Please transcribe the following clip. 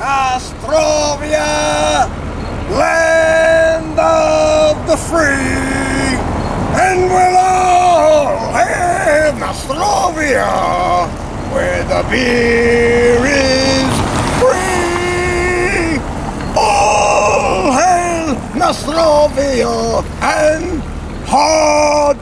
Nostrovia, land of the free, and we'll all have Nostrovia, where the beer is free. All hail Nostrovia and hard